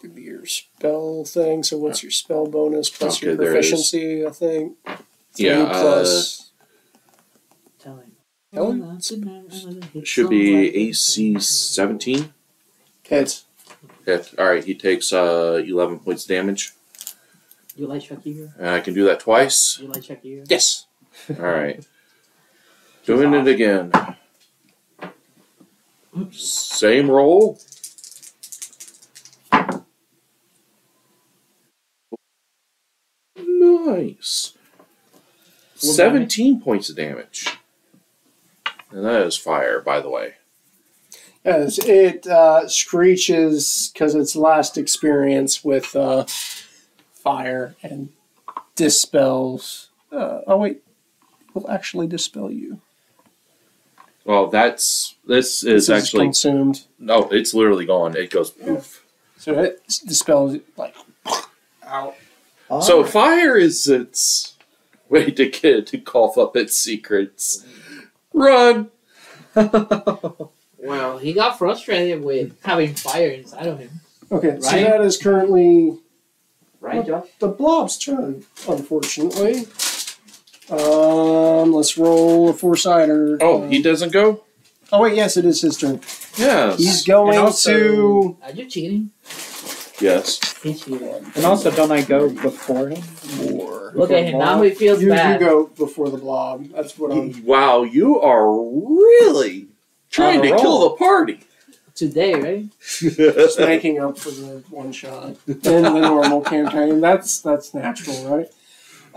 Could be your spell thing. So what's your spell bonus plus your Okay, there it is. proficiency? I think. Three Yeah, uh, plus. Tell him. Tell It should be AC 17. Hits. Hit. All right, he takes uh 11 points damage, You like Shakira? and I can do that twice. You like Shakira? Yes. All right, doing it again. Oops. Same roll. Nice. What 17 points of damage. And that is fire, by the way. Yes, it uh, screeches because it's last experience with uh, fire and dispels. Uh, oh wait, will actually dispel you. Well, that's this is This actually consumed. no, it's literally gone. It goes poof. So it dispels like out. So fire is its way to get to cough up its secrets. Run. Well, he got frustrated with having fire inside of him. Okay, so Right? that is currently Right, Josh? the blob's turn. Unfortunately, um, let's roll a four sider. Oh, he doesn't go. Oh wait, yes, it is his turn. Yes. He's going also- to. Are you cheating? Yes. He's here. And also, don't I go before him? Four. Look at him. Now he feels You, you go before the blob. That's what I'm. Wow, you are really trying On a to kill the party. Today, right? just making up for the one shot in the normal campaign. That's that's natural, right?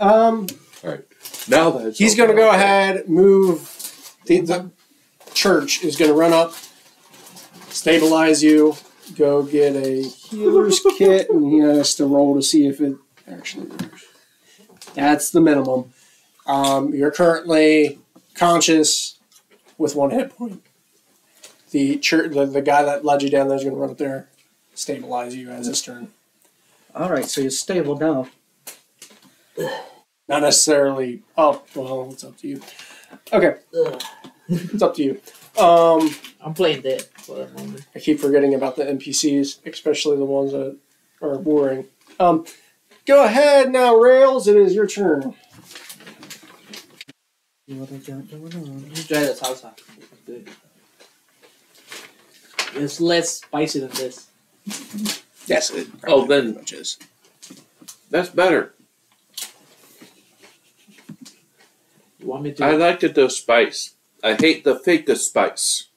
Um, now that he's going to go ahead, move. The, the church is going to run up, stabilize you, go get a healer's kit, and he has to roll to see if it actually works. That's the minimum. Um, you're currently conscious with one hit point. The church, the, the guy that led you down there is going to run up there, stabilize you as his turn. All right, so you're stable now. Not necessarily Oh Well, it's up to you. Okay, it's up to you. Um, I'm playing dead for the moment. I keep forgetting about the NPCs, especially the ones that are boring. Um, go ahead now, Rails. It is your turn. What I got going on? You try the salsa. Good. It's less spicy than this. Yes. It Oh, then- much is. That's better. You want me to? I like it the spice. I hate the fake spice.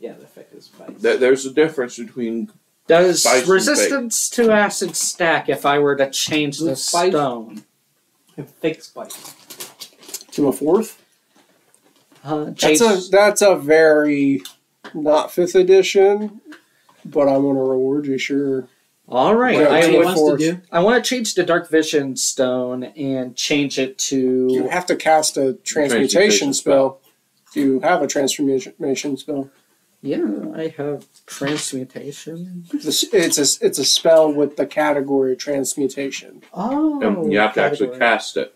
yeah, the effect spice. There- There's a difference between Does Spice and resistance to acid stack if I were to change the With spice? stone? And fake spice. To a fourth. Uh, That's a that's a very not fifth edition, but I'm gonna reward you. Sure. all right, Whatever I to what he a would. wants fourth. to do. I want to change the dark vision stone and change it to. You have to cast a transmutation Transmutation spell. Do you have a transformation spell? Yeah, I have transmutation. It's a it's a spell with the category transmutation. Oh, and you have to actually cast it.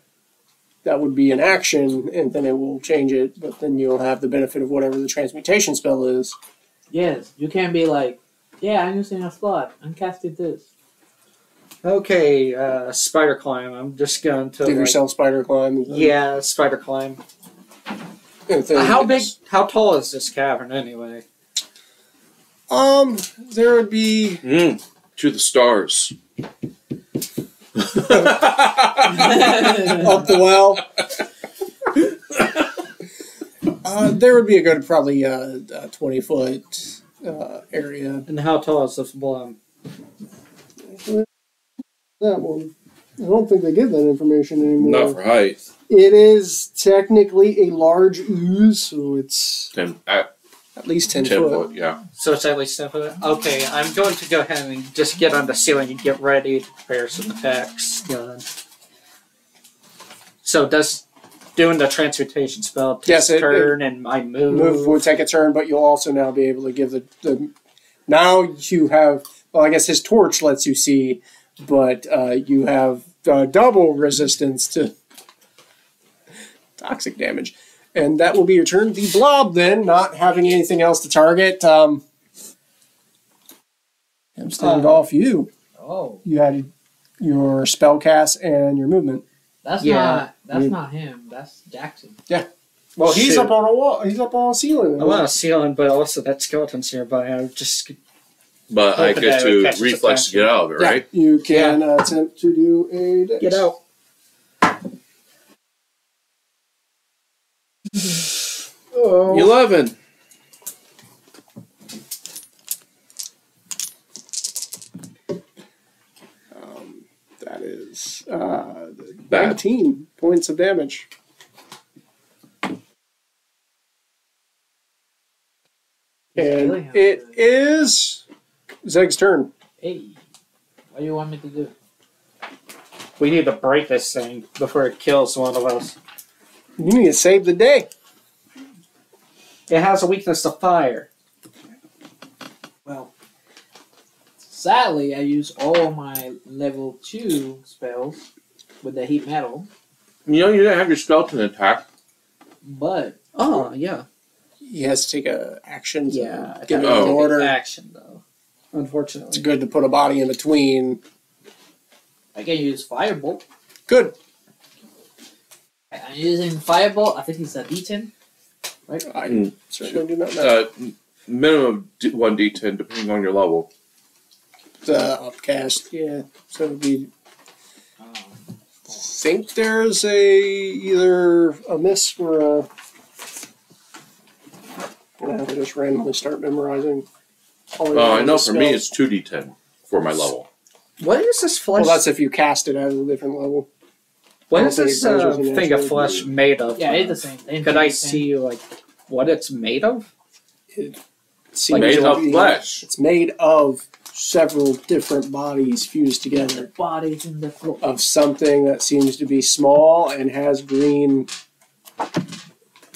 That would be an action, and then it will change it. But then you'll have the benefit of whatever the transmutation spell is. Yes, you can't be like, yeah, I'm using a slot. I'm casting this. Okay, uh, spider climb. I'm just going to. Give like- yourself spider climb. Yeah, spider climb. How big? How tall is this cavern anyway? Um, there would be Mm, to the stars. up the well. Uh, there would be a good probably uh, uh, twenty foot uh, area. And how tall is this bloom? That one. I don't think they give that information anymore. Not for height. It is technically a large ooze, so it's Ten, at at least ten. foot. foot. Yeah. So it's at least ten foot. Okay, I'm going to go ahead and just get on the ceiling and get ready to prepare some attacks. Done. So does doing the transmutation spell takes Yes, it- turn and I move. Move would take a turn, but you'll also now be able to give the, the now you have well, I guess his torch lets you see, but uh, you have uh, double resistance to toxic damage, and that will be your turn. The blob then, not having anything else to target, um, I'm standing Uh, off you. Oh, You had your spell cast and your movement. that's Yeah. not that's You- not him. That's Jackson. Yeah. Well, he's Shoot. up on a wall. He's up on a ceiling. I want a ceiling, but also that skeleton's nearby. I just But I Hoping get to reflex to get out of it, Yeah, right? you can uh, attempt to do a dex. get out. Oh. Eleven. Um, that is uh, Bad. 19 points of damage. And it is Zeg's turn. Hey, what do you want me to do? We need to break this thing before it kills one of us. You need to save the day. It has a weakness to fire. Well, sadly, I use all my level two spells with the heat metal, You know you didn't have your skeleton attack. but Oh, oh yeah, He has to take a action to yeah. get it Oh. in order. Action though, Unfortunately. It's good to put a body in between. I can use firebolt. Good. I'm using firebolt. I think it's a D10. Right? I Mm. certainly do not know. Uh, m- minimum d- one d10 depending on your level. The upcast, yeah. So it'd be Um, think there's a either a miss or a. I have to just randomly start memorizing. all the Oh, I know spells. for me it's two D ten for my level. What is this flesh? Well, that's if you cast it at a different level. What I is don't this uh, goes with the thing of flesh ability. made of? yeah, it's the same thing. Could I see like what it's made of? It Like Made of flesh. It's made of several different bodies fused together bodies in the floor? of something that seems to be small and has green.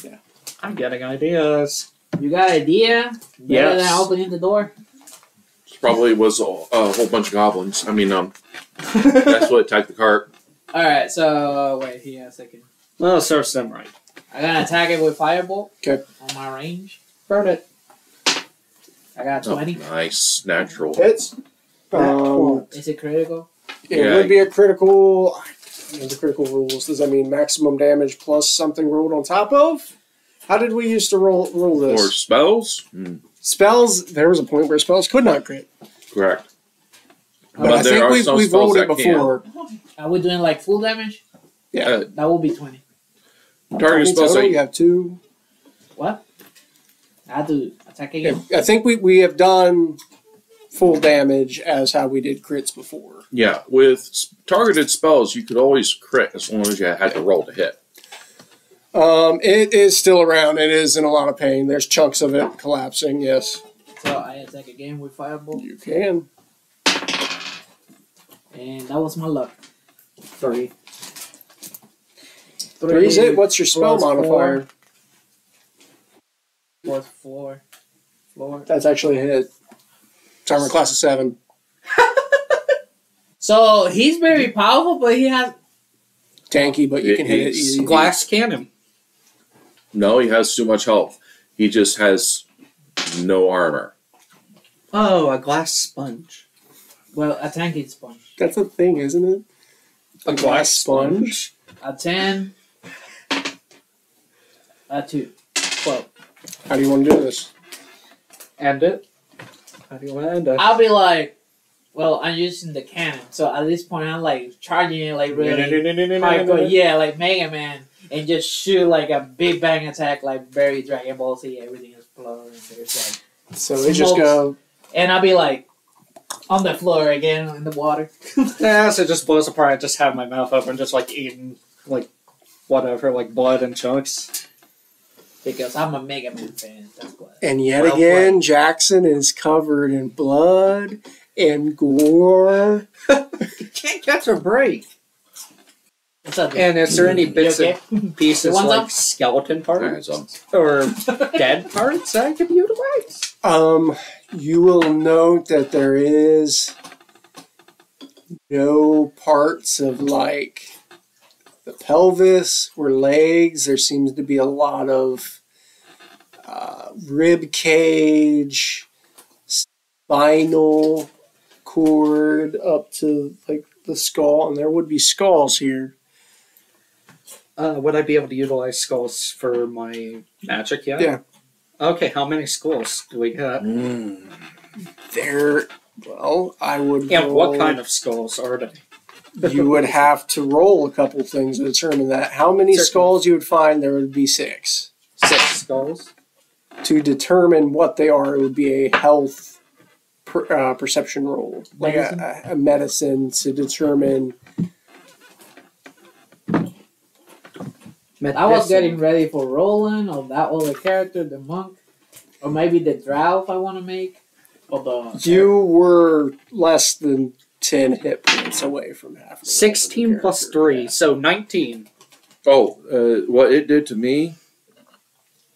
Yeah. I'm getting ideas. You got an idea? Better Yes. than opening the door. Probably was a, a whole bunch of goblins. I mean, um, that's what attacked the cart. All right, so wait here a second. Well, it serves them right. I gotta attack it with firebolt. 'Kay. On my range, Burn it. I got Oh, twenty. nice, natural. Hits. Um, Is it critical? it Yeah. would be a critical. The critical rules. Does that mean maximum damage plus something rolled on top of? How did we used to roll roll this? Or spells? Hmm, Spells. There was a point where spells could not crit, correct. but, But I there think are we've, some we've spells rolled it that can. before. Are we doing like full damage? Yeah. That will be twenty. Target In spells total, you have two. What? I have to attack Yeah, again. I think we, we have done full damage as how we did crits before. Yeah, with targeted spells, you could always crit as long as you had to roll to hit. Um, it is still around. It is in a lot of pain. There's chunks of it collapsing. Yes, So I attack again with fireball. you can. and that was my luck. Three. Three's it. What's your spell plus four. modifier? Plus four. Floor. That's actually a hit. It's armor class of seven. So he's very powerful, but he has Tanky, but you can hit it It's easy. Glass cannon. No, he has too much health. He just has no armor. Oh, a glass sponge. well a tanky sponge. That's a thing, isn't it? A glass sponge. A ten. A two. Twelve. How do you want to do this? End it. How do you want to end it? I'll be like, well, I'm using the cannon, so at this point I'm like charging it like really hardcore, yeah, like Mega Man, and just shoot like a big bang attack, like very Dragon Ball Z, everything explodes. and There's like, So they just Smokes. go. and I'll be like on the floor again in the water. Yeah, so it just blows apart. I just have my mouth open, just like eating, like, whatever, like blood and chunks. because I'm a Mega Man fan. That's why. And yet Well again, Jackson is covered in blood and gore. You can't catch a break. What's up? And is there any bits okay? and pieces You like some? skeleton parts so or dead parts I could utilize? Um, you will note that there is no parts of like the pelvis or legs. There seems to be a lot of uh, rib cage, spinal cord up to like the skull, and there would be skulls here. Uh, would I be able to utilize skulls for my magic yet? Yeah. Okay, how many skulls do we got? Mm. There, well, I would. And what kind of skulls are they? you would have to roll a couple things to determine that. How many Certainly. skulls you would find, there would be six. Six skulls. To determine what they are, it would be a health per, uh, perception roll, like a, a, a medicine to determine. I was getting ready for Roland or that other character, the monk, or maybe the drow if I want to make, or the You were less than ten hit points away from half. the sixteen plus character. three, so nineteen. Oh, uh, what it did to me,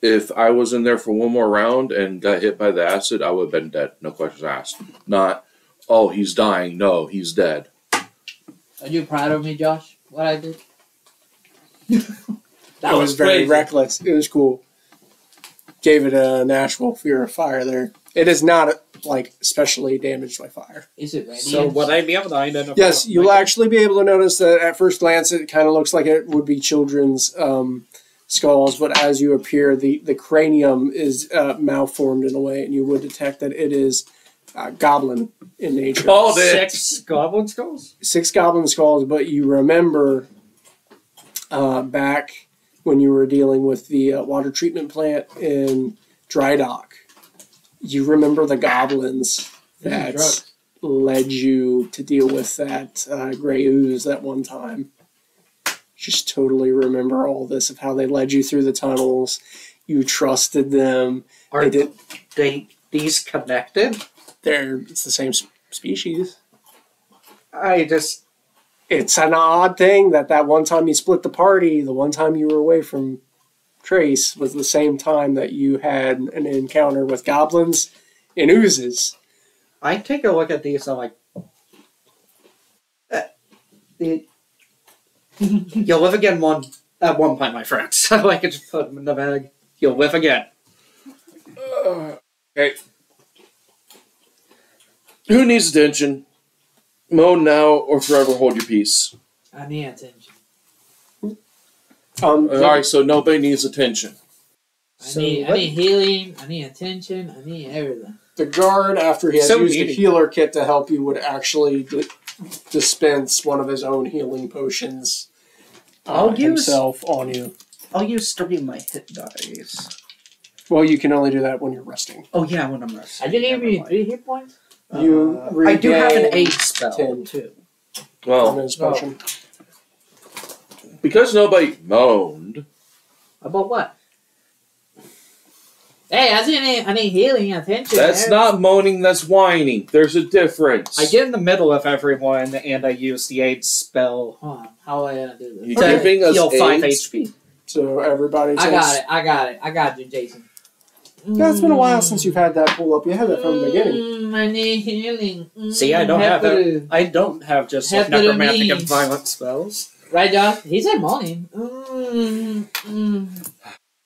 if I was in there for one more round and got hit by the acid, I would have been dead. No questions asked. Not, oh, he's dying. No, he's dead. Are you proud of me, Josh? What I did? That was, very crazy. reckless. It was cool. Gave it a natural fear of fire. There, it is not like especially damaged by fire. Is it ready? So would I be able to identify? Yes, you'll my- actually be able to notice that at first glance it kind of looks like it would be children's um, skulls, but as you appear, the, the cranium is uh, malformed in a way, and you would detect that it is uh, goblin in nature. Called it. Six goblin skulls. Six goblin skulls, but you remember uh, back when you were dealing with the uh, water treatment plant in Dry Dock. You remember the goblins that led you to deal with that uh, gray ooze that one time. Just totally remember all this of how they led you through the tunnels. You trusted them. Are They did. they these connected? They're it's the same species. I just It's an odd thing that that one time you split the party, the one time you were away from Trace was the same time that you had an encounter with goblins and oozes. I take a look at these. I'm like, uh, you'll live again one at one point, my friend. So I could just put them in the bag. You'll live again. Okay. Who needs attention? Moan now or forever hold your peace. I need attention. Um, All right, so nobody needs attention. I So need I need healing. I need attention. I need everything. the guard, after he has So used a needy. healer kit to help you, would actually di- dispense one of his own healing potions uh, I'll use- himself on you. I'll use three of my hit dice. Well, you can only do that when you're resting. Oh yeah, when I'm resting. I did give Never you mind. three hit points. You Uh, I do have an regain aid spell ten. too. Well, his potion. because nobody moaned, About what? Hey, I need I need healing attention. that's man. not moaning, that's whining. There's a difference. I get in the middle of everyone and I use the aid spell Hold on. How am I gonna do this? You to giving us heal five? HP. So everybody takes. I got it. I got it. I got you, Jason. Yeah, it's been a while since you've had that pull up. You had that from the beginning. Mm, I need healing. Mm, See, I don't have that. Heparin. I don't have just like Heparin necromantic and violent spells. Right, Josh? He's said morning. Mm, mm,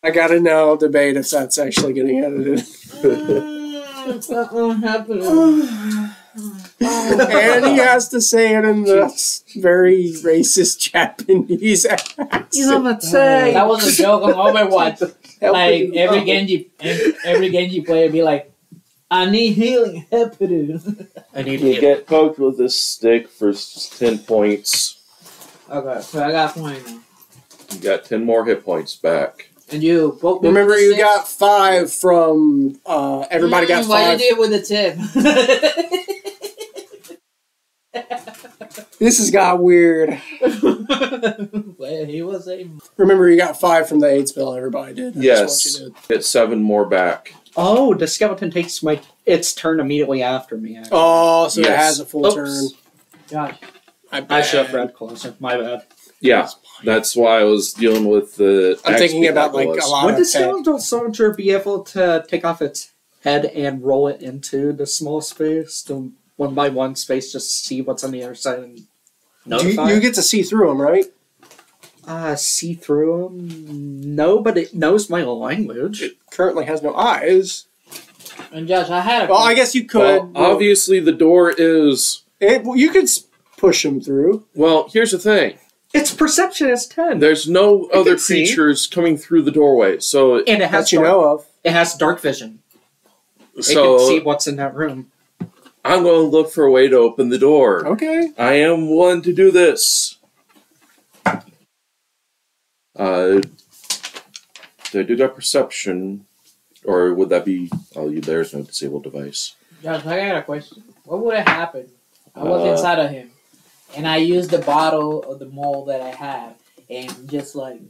I gotta now debate if that's actually getting edited. mm, uh-uh, happen. and he has to say it in the very racist Japanese accent. That was a joke on Overwatch. like every. Genji, every Genji player be like, "I need healing, heparin." I need You to get poked with a stick for 10 points. okay, so I got twenty now. You got 10 more hit points back. And you, poke me Remember, with you stick? got five from. Uh, everybody got Mm, Why five. you did it with the tip? This has got weird. well, he was a. Remember, you got five from the aid spell. Everybody did. That's Yes. what you did. Get 7 more back. Oh, the skeleton takes my its turn immediately after me. actually. Oh, so it has a full Oops. turn. Josh, I, I should have read closer. My bad. Yeah, that's why I was dealing with the. I'm axe thinking about like was. a lot Would the tech. skeletal soldier be able to take off its head and roll it into the small space to one by one space just to see what's on the other side and You, notify? you get to see through them, right? uh, see through them? No, but it knows my language. It currently has no eyes. and Josh, I had a. Well, I guess you could. Well, obviously, the door is. It, well, you could push them through. Well, here's the thing Its perception is ten, there's no It other can see. creatures coming through the doorway. So, and it has That you dark, know of. it has dark vision. It so can see what's in that room. I'm going to look for a way to open the door. Okay. I am one to do this. Uh, did I do that perception, or would that be? Oh, you there's no disabled device. Josh, I got a question. What would have happened? I was Uh, inside of him, and I used the bottle of the mold that I have, and just like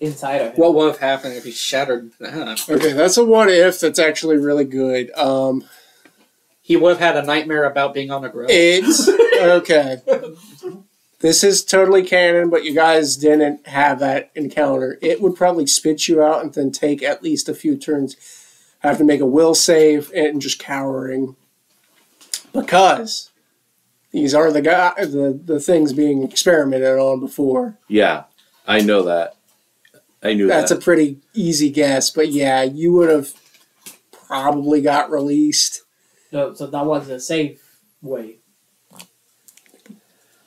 inside of him. What would have happened if he shattered that? Okay, that's a what if that's actually really good. Um, He would have had a nightmare about being on a grill. it's okay. This is totally canon, but you guys didn't have that encounter. It would probably spit you out and then take at least a few turns. Have to make a will save and just cowering because these are the guy the, the things being experimented on before. Yeah, I know that. I knew that. That's that. a pretty easy guess, but yeah, you would have probably got released. So, so that wasn't a safe way.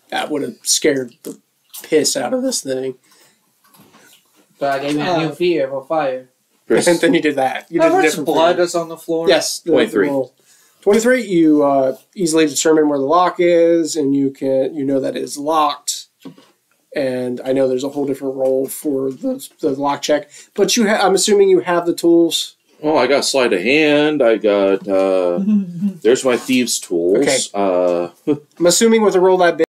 That would have scared the piss out of this thing. So I gave him a new Uh, fear for fire. And then you did that. You did How a much different blood thing. is on the floor? Yes, the- the 23. roll. 23, you uh, easily determine where the lock is, and you can you know that it is locked. And I know there's a whole different role for the, the lock check, but you ha- I'm assuming you have the tools. Oh, I got sleight of hand. I got. uh There's my thieves' tools. Okay. Uh, I'm assuming with a roll that big.